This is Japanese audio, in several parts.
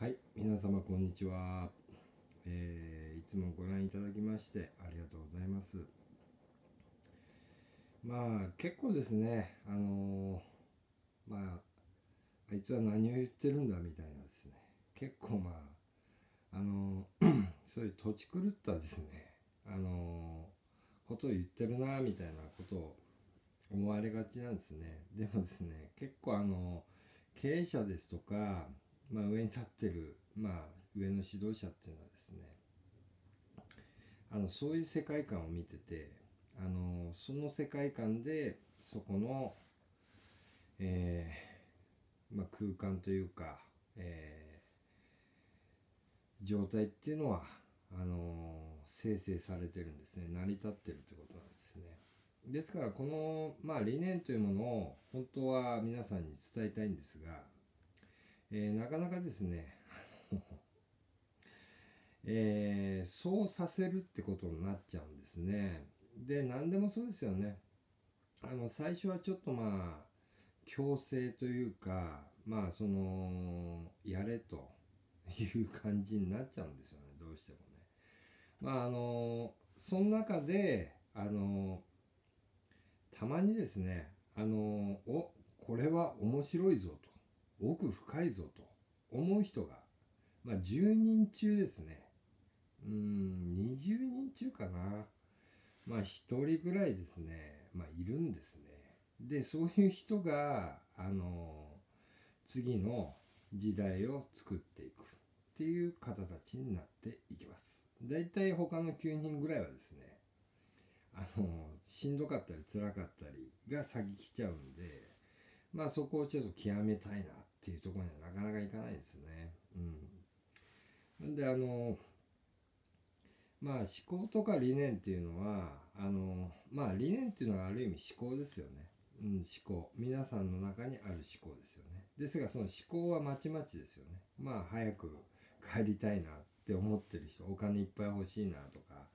はい、皆様こんにちは、えーいつもご覧いただきましてありがとうございます。まあ結構ですね、あのーまああいつは何を言ってるんだみたいなですね、結構まああのー そういう土地狂ったですね、あのことを言ってるなみたいなことを思われがちなんですね。でもですね、結構あの経営者ですとか、まあ、上に立ってる、まあ、上の指導者っていうのはですねあのそういう世界観を見ててあのその世界観でそこの、えーまあ、空間というか、えー状態っていうのはあの生成されてるんですね成り立ってるってことなんですね。ですからこの、まあ、理念というものを本当は皆さんに伝えたいんですが、えーなかなかですね、えーそうさせるってことになっちゃうんですね。で何でもそうですよね。あの最初はちょっとまあ強制というかまあそのやれという感じになっちゃうんですよねどうしてもね。まああのその中であのたまにですねあのおこれは面白いぞと奥深いぞと思う人が、まあ、10人中ですね。うん20人中かな。まあ1人ぐらいですね。まあいるんですね。でそういう人があの次の時代を作っていくっていう方たちになっていきます。だいたい他の9人ぐらいはですねあのしんどかったり辛かったりが先来ちゃうんでまあそこをちょっと極めたいなっていうところにはなかなかいかないですよね。うん、なんであのまあ思考とか理念っていうのはあのまあ理念っていうのはある意味思考ですよね。うん、思考皆さんの中にある思考ですよね。ですがその思考はまちまちですよね。まあ早く帰りたいなって思ってる人お金いっぱい欲しいなとか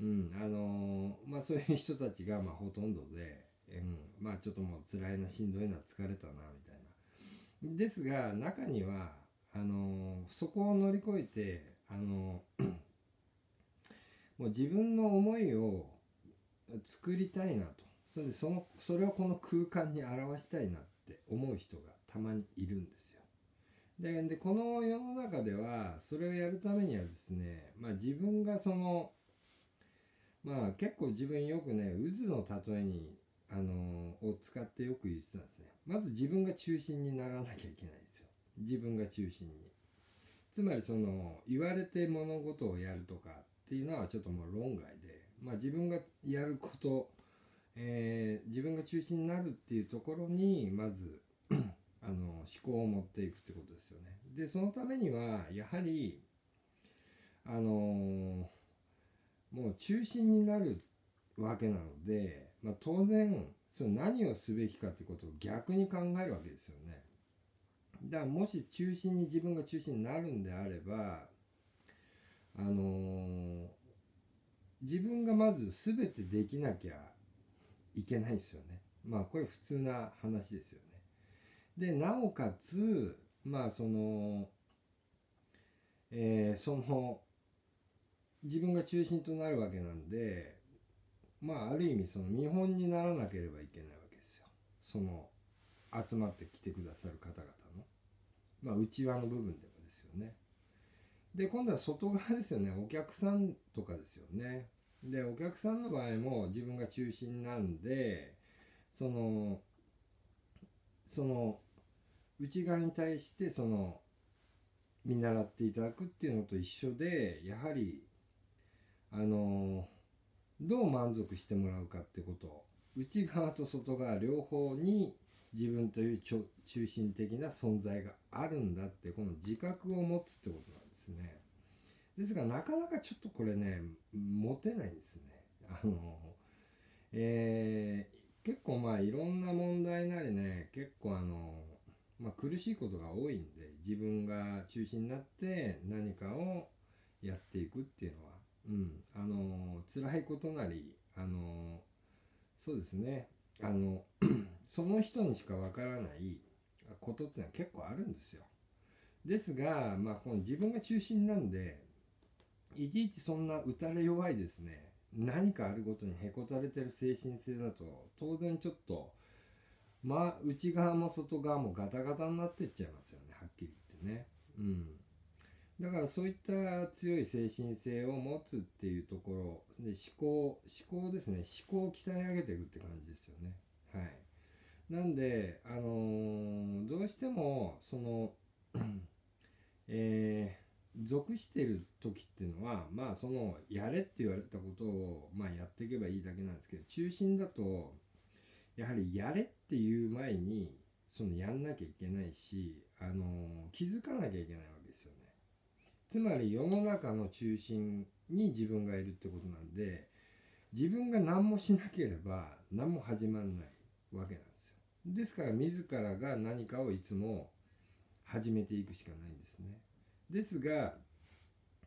うん、あのーまあそういう人たちがまあほとんどで、うん、まあちょっともう辛いなしんどいな疲れたなみたいな。ですが中にはあのそこを乗り越えてあの もう自分の思いを作りたいなとそれでそのそれをこの空間に表したいなって思う人がたまにいるんですよ。ででこの世の中ではそれをやるためにはですね、まあ、自分がそのまあ結構自分よくね渦の例えにあのを使ってよく言ってたんですね。まず自分が中心にならなきゃいけないんですよ。自分が中心に。つまりその言われて物事をやるとかっていうのはちょっともう論外でまあ自分がやること、えー自分が中心になるっていうところにまず あの思考を持っていくってことですよね。でそのためにはやはりあのもう中心になるわけなので、まあ、当然その何をすべきかってことを逆に考えるわけですよね。だからもし中心に自分が中心になるんであればあのー自分がまず全てできなきゃいけないですよね。まあこれ普通な話ですよね。でなおかつまあそのえーその自分が中心となるわけなんでまあある意味その見本にならなければいけないわけですよ。その集まってきてくださる方々の。まあ内輪の部分でもですよね。で今度は外側ですよね。お客さんとかですよね。でお客さんの場合も自分が中心なんでそのその内側に対してその見習っていただくっていうのと一緒でやはりあのどう満足してもらうかってこと。内側と外側両方に自分という中心的な存在があるんだってこの自覚を持つってことなんですね。ですがなかなかちょっとこれね持てないんですね。あのえー結構まあいろんな問題なりね結構あのまあ、苦しいことが多いんで自分が中心になって何かをやっていくっていうのは、うん、あの辛いことなりあのそうですねあの その人にしかわからないことっていうのは結構あるんですよ。ですが、まあ、この自分が中心なんでいちいちそんな打たれ弱いですね何かあるごとにへこたれてる精神性だと当然ちょっとまあ内側も外側もガタガタになってっちゃいますよねはっきり言ってね。うんだからそういった強い精神性を持つっていうところで思考思考ですね。思考を鍛え上げていくって感じですよね。はい。なんであのー、どうしてもその えー、属してる時っていうのはまあそのやれって言われたことをまあやっていけばいいだけなんですけど中心だとやはりやれっていう前にそのやんなきゃいけないしあのー、気づかなきゃいけないつまり世の中の中心に自分がいるってことなんで自分が何もしなければ何も始まんないわけなんですよ。ですから自らが何かをいつも始めていくしかないんですね。ですが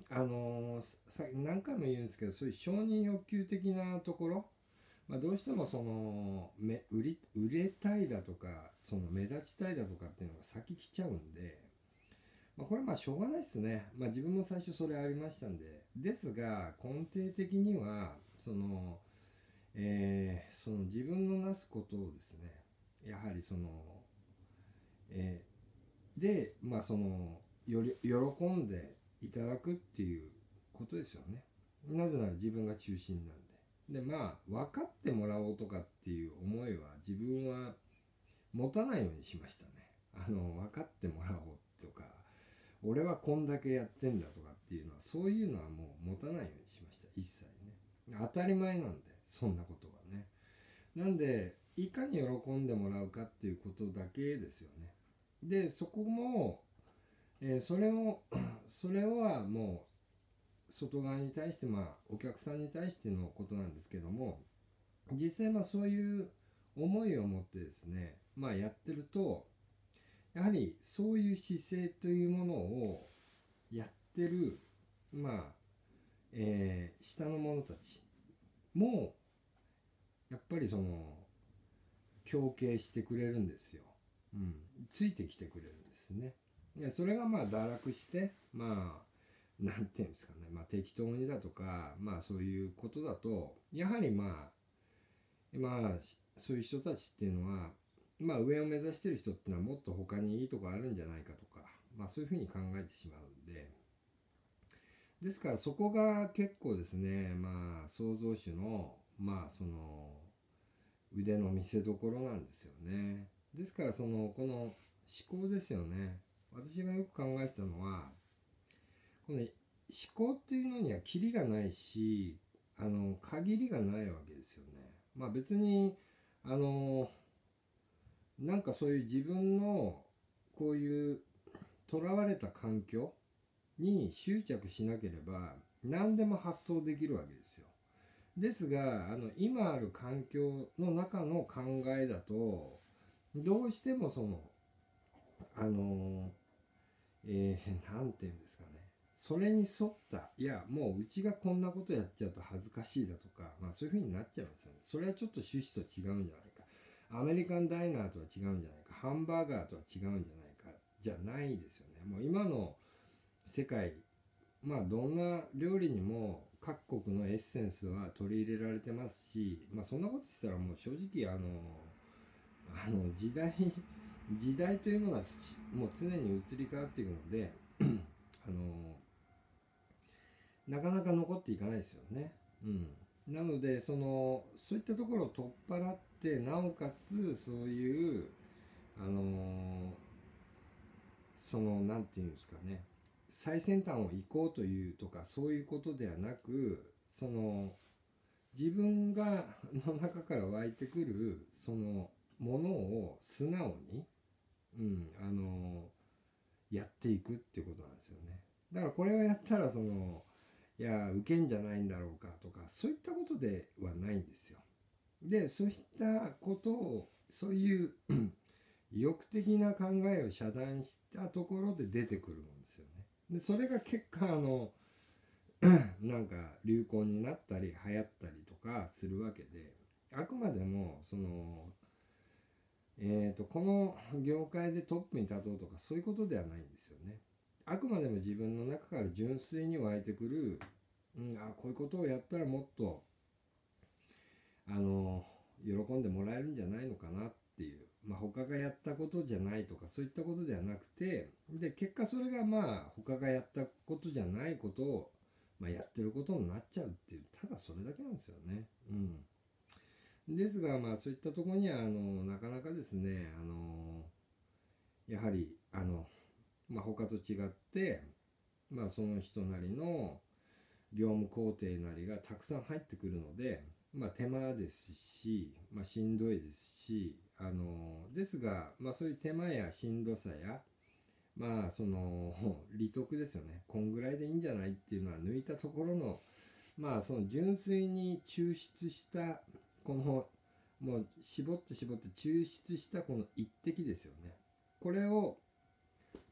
あのー、何回も言うんですけどそういう承認欲求的なところ、まあ、どうしてもそのめ売り売れたいだとかその目立ちたいだとかっていうのが先来ちゃうんで、まあ、これはまあしょうがないですね、まあ、自分も最初それありましたんで。ですが根底的にはその、えー、その自分のなすことをですねやはりその、えー、でまあそのより喜んでいただくっていうことですよね。なぜなら自分が中心なんで。でまあ分かってもらおうとかっていう思いは自分は持たないようにしましたね。あの分かってもらおう俺はこんだけやってんだとかっていうのはそういうのはもう持たないようにしました。一切ね。当たり前なんでそんなことはね。なんでいかに喜んでもらうかっていうことだけですよね。でそこも、えー、それを それはもう外側に対してまあお客さんに対してのことなんですけども実際まあそういう思いを持ってですねまあやってるとやはりそういう姿勢というものをやってるまあ、えー、下の者たちもやっぱりその供給してくれるんですよ。うん、ついてきてくれるんですね。でそれがまあ堕落してまあ何て言うんですかね、まあ、適当にだとかまあそういうことだとやはりまあまあそういう人たちっていうのはまあ上を目指してる人っていうのはもっと他にいいとこあるんじゃないかとかまあそういうふうに考えてしまうんでですからそこが結構ですねまあ創造主のまあその腕の見せどころなんですよね。ですからそのこの思考ですよね。私がよく考えてたのはこの思考っていうのにはキリがないしあの限りがないわけですよね。まあ別にあのなんかそういう自分のこういうとらわれた環境に執着しなければ何でも発想できるわけですよ。ですがあの今ある環境の中の考えだとどうしてもそのあのえー、て言うんですかね。それに沿ったいやもううちがこんなことやっちゃうと恥ずかしいだとか、まあ、そういうふうになっちゃいますよね。それはちょっと趣旨と違うんじゃないアメリカンダイナーとは違うんじゃないかハンバーガーとは違うんじゃないかじゃないですよねもう今の世界まあどんな料理にも各国のエッセンスは取り入れられてますし、まあ、そんなことしたらもう正直あのあの時代 時代というものはもう常に移り変わっていくので あのなかなか残っていかないですよね。うん、なのでそのそういったところを取っ払ってなおかつそういうあのその何て言うんですかね最先端を行こうというとかそういうことではなくその自分がの中から湧いてくるそのものを素直に、うん、あのやっていくっていうことなんですよね。だからこれをやったらそのいや受けんじゃないんだろうかとかそういったことではないんですよ。でそういったことをそういう欲的な考えを遮断したところで出てくるものでそれが結果あの なんか流行になったり流行ったりとかするわけであくまでもそのえーと、この業界でトップに立とうとかそういうことではないんですよね。あくまでも自分の中から純粋に湧いてくる、うん、あこういうことをやったらもっとあの喜んでもらえるんじゃないのかなっていう、まあ、他がやったことじゃないとかそういったことではなくてで結果それがまあ他がやったことじゃないことを、まあ、やってることになっちゃうっていうただそれだけなんですよね。うんですが、まあ、そういったところにはあのなかなかですねあのやはりあの、まあ、他と違って、まあ、その人なりの業務工程なりがたくさん入ってくるので、まあ、手間ですし、まあ、しんどいですしあのですが、まあ、そういう手間やしんどさやまあその 利得ですよね。こんぐらいでいいんじゃないっていうのは抜いたところのまあその純粋に抽出したこのもう絞って絞って抽出したこの一滴ですよね。これを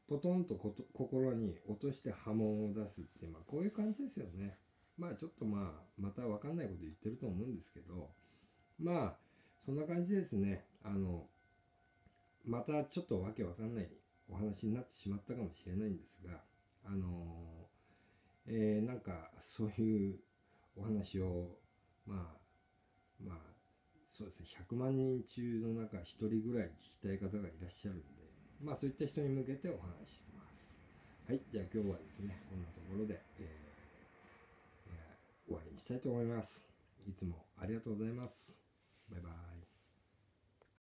ポトンと心に落として波紋を出すっていうまあこういう感じですよね。まあちょっとまあまた分かんないこと言ってると思うんですけどまあそんな感じですねあのまたちょっとわけわかんないお話になってしまったかもしれないんですがあのえー、なんかそういうお話をまあまあそうですね100万人中の中1人ぐらい聞きたい方がいらっしゃるんでまあそういった人に向けてお話ししてます。はいじゃあ今日はですねこんなところで、えー、終わりにしたいと思います。いつもありがとうございます。バイバイ。